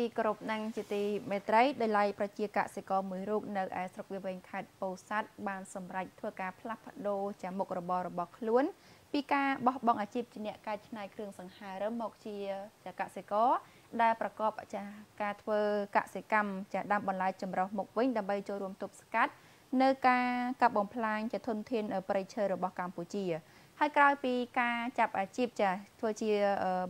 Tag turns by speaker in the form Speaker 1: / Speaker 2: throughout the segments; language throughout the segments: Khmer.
Speaker 1: ទីគោរពនិងជាទីមេត្រីដោយឡែកប្រជាកសិករមួយរូបនៅឯស្រុកវាវែងខេត្តពោធិ៍សាត់បានសម្រេចធ្វើការផ្លាស់ប្ដូរចាមុខរបររបស់ខ្លួន ពីការបោះបង់អាជីពជាអ្នកកែច្នៃគ្រឿងសង្ហារឹមមកជាចាកសិករដែលប្រកបចាការធ្វើកសិកម្មចាដាំបន្លែចម្រុះមុខវិញដើម្បីចូលរួមទប់ស្កាត់នៅការកាប់បំផ្លាញជាធនធានប្រៃឈើរបស់កម្ពុជា ហើយក្រោយពីការចាប់អាជីពចាធ្វើជា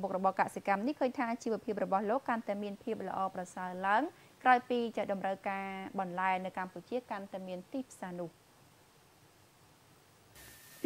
Speaker 1: មុខរបរកសិកម្មនេះឃើញថាជីវភាពរបស់លោកកាន់តែមានភាពល្អប្រសើរឡើងក្រោយពីចាតម្រូវការបន្លែនៅកម្ពុជាកាន់តែមានទីផ្សារនោះ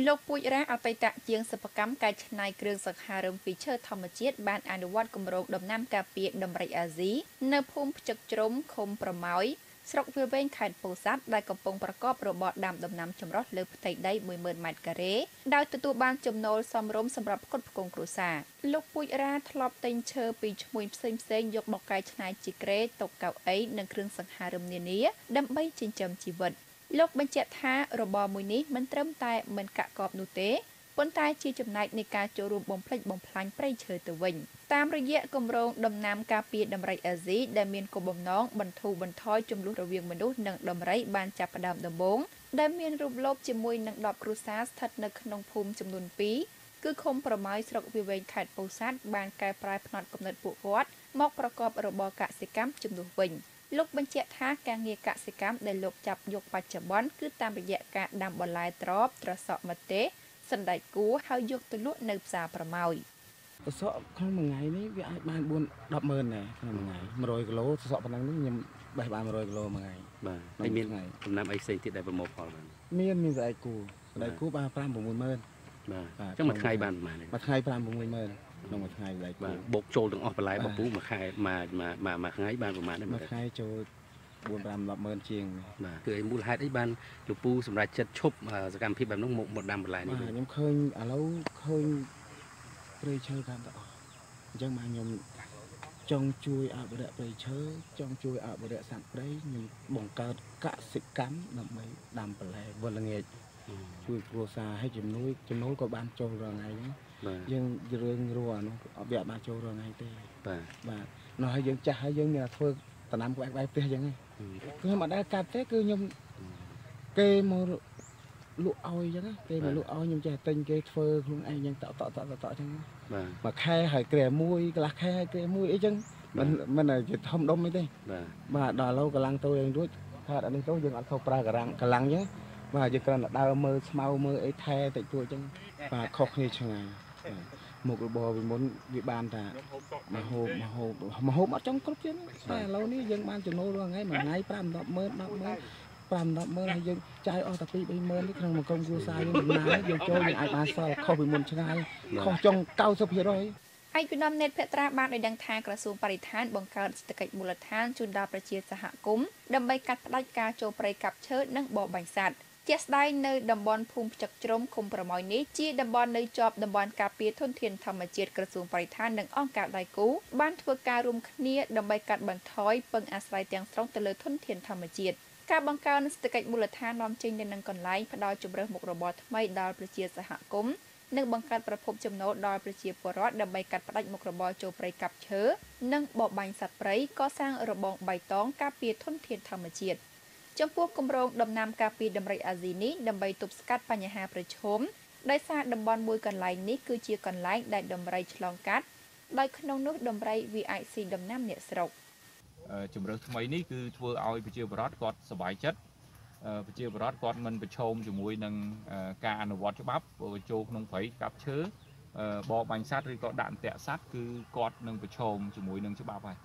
Speaker 1: លោកពូចរ៉ាអតីតជាងសិប្បកម្មកែច្នៃគ្រឿងសង្ហារឹមពីឈើធម្មជាតិបានអនុវត្តគម្រោងដំណាំការពារដំរីអាស៊ីនៅភូមិផ្ចឹកជ្រុំឃុំប្រម៉ោយ ស្រុកវាវែងខេត្តពោធិ៍សាត់ដែលកំពុងប្រកបរបរដាំដំណាំចម្រុះលើផ្ទៃដី10000ម៉ែត្រការ៉េដោយទទួលបានចំណូលសមរម្យសម្រាប់ផ្គត់ផ្គង់គ្រួសារលោកពូចរ៉ាធ្លាប់ទិញឈើពីឈ្មួញផ្សេងផ្សេងយកមកកែច្នៃជាក្រេតុកៅអីនិងគ្រឿងសង្ហារឹមនានាដើម្បីចិញ្ចឹមជីវិតលោកបញ្ជាក់ថារបរមួយនេះមិនត្រឹមតែមិនកាក់កបនោះទេ ប៉ុន្តែជាចំណែកនៃការចូលរួមបំផ្លិចបំផ្លាញព្រៃឈើទៅវិញតាមរយៈគម្រោងដំណាំការពារដំរីអាស៊ីដែលមានគោលបំណងបន្ធូរបន្ថយចំនួនរវាងមនុស្សនិងដំរីបានចាប់ផ្ដើមដំបូងដែលមានរូបលោកជាមួយនឹង10គ្រួសារស្ថិតនៅក្នុងភូមិចំនួន2គឺឃុំប្រម៉ាយស្រុកវាវែងខេត្តពោធិ៍សាត់បានកែប្រែផ្នត់កំណត់ពួកគាត់មកប្រកបរបរកសិកម្មជំនួសវិញលោកបញ្ជាក់ថាការងារកសិកម្មដែលលោកចាប់យកបច្ចុប្បន្នគឺតាមរយៈការដាំបន្លែត្រប់ត្រសក់ម្ទេស សណ្តែកគួរហើយយកទៅលក់នៅផ្សារប្រម៉ោយ
Speaker 2: សសក់ក្នុងមួយថ្ងៃនេះវាអាចបាន4 10ម៉ឺនដែរក្នុងមួយថ្ងៃ100គីឡូសសក់ប៉ុណ្ណឹងនេះខ្ញុំបេះបាន100គីឡូមួយថ្ងៃ
Speaker 3: បាទហើយមានដំណាំអីផ្សេងទៀតដែលប្រមូលផលបាន
Speaker 2: មានមានស្អែកគូស្អែកគូបាន5 6ម៉ឺន
Speaker 3: បាទអញ្ចឹងមួយថ្ងៃបានប្រហែល
Speaker 2: មួយថ្ងៃ5 6ម៉ឺនក្នុងមួយថ្ងៃស្អែកគូ
Speaker 3: បាទបុកចូលទាំងអស់បន្លែបពូមួយខែមួយមួយថ្ងៃបានប្រហែលដែរ
Speaker 2: មួយថ្ងៃចូល 4 5 10ម៉ឺនជាង
Speaker 3: បាទគឺមូលហេតុអីបានលោកពូសម្រាប់ចិត្តឈប់សកម្មភាពបែបនោះមកមកដាំបន្លែនេះ
Speaker 2: ខ្ញុំឃើញឥឡូវឃើញព្រៃឈើកាន់តែអស់អញ្ចឹងបាទខ្ញុំចង់ជួយអភិរក្សព្រៃឈើចង់ជួយអភិរក្សសត្វព្រៃខ្ញុំបង្កើតកសិកម្មដើម្បីដាំបន្លែវល់ល្ងាចជួយគ្រួសារឲ្យជំនួយចំណូលក៏បានចូលរាល់ថ្ងៃហ្នឹងយើងរឿងរស់អានោះអត់វាបានចូលរាល់ថ្ងៃទេ
Speaker 3: បាទ
Speaker 2: បាទនោះហើយយើងចាស់ហើយយើងមានតែធ្វើតំណាំក្បែរក្បែរផ្ទះអញ្ចឹង ខ្ញុំអត់ដែលកាត់ទេគឺខ្ញុំគេមកលក់ឲ្យអញ្ចឹងគេមកលក់ឲ្យខ្ញុំចេះទិញគេធ្វើខ្លួនឯងអញ្ចឹងតតតតតអញ្ចឹង
Speaker 3: បាទ
Speaker 2: មួយខែហើយក្រែមួយកន្លះខែហើយក្រែមួយអីចឹងមិនមិនជាធំដុំអីទេ
Speaker 3: បាទ
Speaker 2: បាទដល់ឥឡូវកម្លាំងទៅយើងរួចថាអានេះទៅយើងអត់ខុសប្រើកម្លាំងកម្លាំងអញ្ចឹងបាទយើងគ្រាន់តែដើរមើលស្មៅមើលអីថែតិចតួចអញ្ចឹងបាទខុសគ្នាឆ្ងាយ មុខរបរពីមុនវាបានថាមហូបមហូបមហូបអត់ចង់គ្រប់ទៀតតែឥឡូវនេះយើងបានចំណូលរាល់ថ្ងៃមួយថ្ងៃ5 10ម៉ឺន10ម៉ឺន5 10ម៉ឺនហើយយើងចាយអស់តែ2 3ម៉ឺននេះក្នុងមួយក្រុមគ្រួសារយើងដំណើរយើងចូលយើងអាចបានសល់ខុសពីមុនឆ្ងាយខុសចុង90%ឯក
Speaker 1: ឧត្តមនេតភត្រាបានឲ្យដឹងថាក្រសួងបរិស្ថានបង្កើតសេដ្ឋកិច្ចមូលដ្ឋានជូនដល់ប្រជាសហគមន៍ដើម្បីកាត់ផ្តាច់ការចូលព្រៃកាប់ឈើនិងបរបាញ់សត្វ ជាក់ស្ដែងនៅតំបន់ភូមិផ្ចឹកជ្រុំឃុំប្រម៉ោយនេះជាតំបន់នៅជាប់តំបន់ការពារធនធានធម្មជាតិក្រសួងបរិស្ថាននិងអង្គការដៃគូបានធ្វើការរួមគ្នាដើម្បីកាត់បន្ថយពឹងអាស្រ័យទាំងស្រុងទៅលើធនធានធម្មជាតិការបង្កើនសេដ្ឋកិច្ចមូលដ្ឋាននាំចេញទៅនឹងកន្លែងផ្ដល់ជម្រើសមុខរបរថ្មីដល់ប្រជាសហគមន៍និងបង្កើតប្រភពចំណូលដល់ប្រជាពលរដ្ឋដើម្បីកាត់ផ្តាច់មុខរបរចូលព្រៃកាប់ឈើនិងបរបាញ់សត្វព្រៃកសាងរបងបៃតងការពារធនធានធម្មជាតិ។ ចំពោះគម្រោងដំណាំការពារដំរីអាស៊ីនេះដើម្បីទប់ស្កាត់បញ្ហាប្រឈមដោយសារតំបន់មួយកន្លែងនេះគឺជាកន្លែងដែលដំរីឆ្លងកាត់ដោយក្នុងនោះដំរីវាអាចស៊ីដំណាំអ្នកស្រុក
Speaker 4: ជំរើសថ្មីនេះគឺធ្វើឲ្យប្រជាពលរដ្ឋគាត់សប្បាយចិត្តប្រជាពលរដ្ឋគាត់មិនប្រឈមជាមួយនឹងការអនុវត្តច្បាប់ចូលក្នុងព្រៃកាប់ឈើបរបាញ់សត្វឬក៏ដាក់អន្ទាក់សត្វគឺគាត់នឹងប្រឈមជាមួយនឹងច្បាប់ហើយ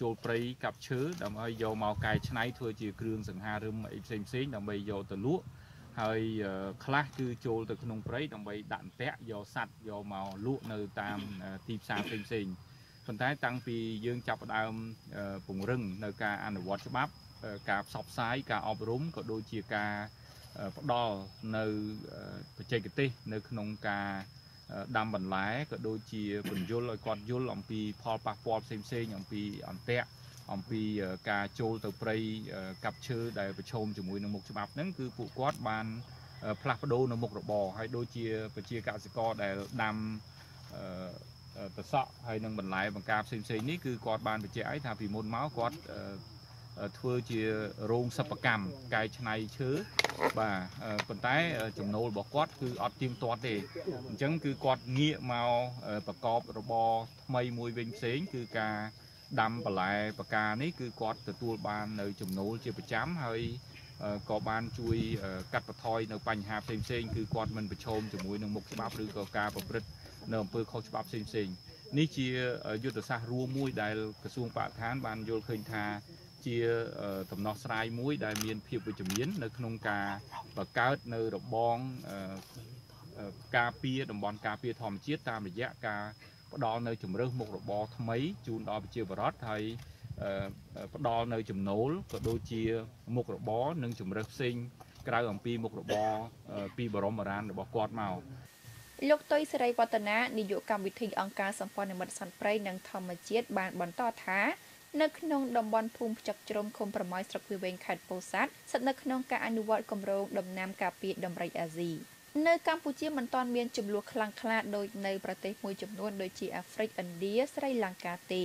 Speaker 4: ចូលព្រៃកាប់ឈើដើម្បីយកមកកែច្នៃធ្វើជាគ្រឿងសង្ហារឹមអីផ្សេងផ្សេងដើម្បីយកទៅលក់ហើយខ្លះគឺចូលទៅក្នុងព្រៃដើម្បីដាក់អន្ទាក់យកសัตว์យកមកលក់នៅតាមទីផ្សារផ្សេងផ្សេងប៉ុន្តែតាំងពីយើងចាប់ផ្ដើមពង្រឹងនៅការអនុវត្តច្បាប់ការផ្សព្វផ្សាយការអប់រំក៏ដូចជាការផ្ដល់នៅបច្ចេកទេសនៅក្នុងការ ដាំបន្លែក៏ដូចជាពន្យល់ឲ្យគាត់យល់អំពីផលប៉ះពាល់ផ្សេងផ្សេងអំពីអន្ទាក់អំពីការចូលទៅព្រៃកាប់ឈើដែលប្រឈមជាមួយនឹងមុខច្បាប់ហ្នឹងគឺពួកគាត់បានផ្លាស់ប្ដូរនៅមុខរបរហើយដូចជាប្រជាកសិករដែលដាំតសក់ហើយនឹងបន្លែបង្ការផ្សេងផ្សេងនេះគឺគាត់បានបញ្ជាក់ឲ្យថាពីមុនមកគាត់ ធ្វើជារោងសិប្បកម្មកែច្នៃឈើបាទប៉ុន្តែចំណូលរបស់គាត់គឺអត់ទៀងទាត់ទេអញ្ចឹងគឺគាត់ងាកមកប្រកបរបរថ្មីមួយវិញផ្សេងគឺការដាំបន្លែបកានេះគឺគាត់ទទួលបាននៅចំណូលជាប្រចាំហើយក៏បានជួយកាត់បន្ថយនៅបញ្ហាផ្សេងផ្សេងគឺគាត់មិនប្រឈមជាមួយនឹងមុខច្បាប់ឬក៏ការប្រព្រឹត្តនៅអំពើខុសច្បាប់ផ្សេងផ្សេងនេះជាយុទ្ធសាស្ត្ររួមមួយដែលក្រសួងបរិស្ថានបានយល់ឃើញថា ជាដំណោះស្រាយមួយដែលមានភាពវិជ្ជមាននៅក្នុងការបង្កើតនៅរបងការពារតំបន់ការពារធម្មជាតិតាមរយៈការផ្ដល់នៅជំរើសមុខរបរថ្មីជូនដល់ប្រជាពលរដ្ឋហើយផ្ដល់នៅចំណូលក៏ដូចជាមុខរបរនិងជំរើសផ្សេងក្រៅអំពីមុខរបរពីបរមរានរបស់គាត់មក
Speaker 1: លោកតុយសេរីវឌ្ឍនានាយកកម្មវិធីអង្គការសម្ព័ន្ធមិត្តសត្វព្រៃនិងធម្មជាតិបានបន្តថា នៅក្នុងតំបន់ភូមិផ្ចឹកជ្រុំឃុំប្រម៉ោយស្រុកវាវែងខេត្តពោធិ៍សាត់ស្ថិតនៅក្នុងការអនុវត្តគម្រោងដំណាំការពារដំរីអាស៊ីនៅកម្ពុជាមិនទាន់មានចំនួនខ្លាំងក្លាដូចនៅប្រទេសមួយចំនួនដូចជាអាហ្វ្រិកឥណ្ឌាស្រីលង្កាទេ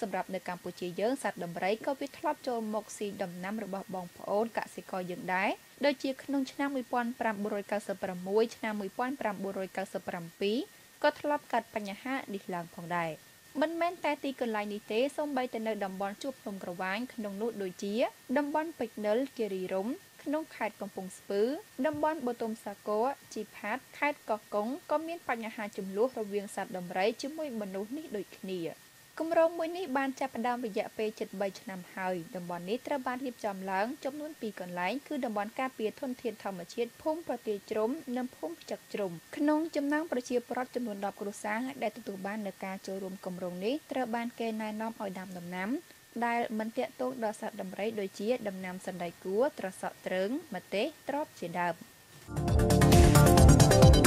Speaker 1: សម្រាប់នៅកម្ពុជាយើងសត្វដំរីក៏វាធ្លាប់ចូលមកស៊ីដំណាំរបស់បងប្អូនកសិករយើងដែរដូចជាក្នុងឆ្នាំ1996ឆ្នាំ1997ក៏ធ្លាប់កាត់បញ្ហានេះឡើងផងដែរ មិនមែនតែទីកន្លែងនេះទេសូម្បីតែនៅតំបន់ជួបភ្នំក្រវាញក្នុងនោះដូចជា តំបន់ពេជ្រនិលគិរីរំក្នុងខេត្តកំពង់ស្ពឺ តំបន់បទុមសាគរជីផាតខេត្តកោះកុងក៏មានបញ្ហាចំនួនរវាងសត្វដំរីជាមួយមនុស្សនេះដូចគ្នា គម្រោងមួយនេះបានចាប់ផ្ដើមរយៈពេលជិត3ឆ្នាំហើយតំបន់នេះត្រូវបានរៀបចំឡើងចំនួន2កន្លែងគឺតំបន់ការពារធនធានធម្មជាតិភូមិប្រទាយជ្រុំនិងភូមិផ្ចឹកជ្រុំក្នុងចំណោមប្រជាពលរដ្ឋចំនួន10គ្រួសារដែលទទួលបាននូវការចូលរួមគម្រោងនេះត្រូវបានគេណែនាំឲ្យដាំដំណាំដែលមិនតាក់ទងដល់សត្វដំរីដូចជាដំណាំសណ្តែកគួរត្រសក់ត្រើងម្ទេសត្រប់ជាដើម thank you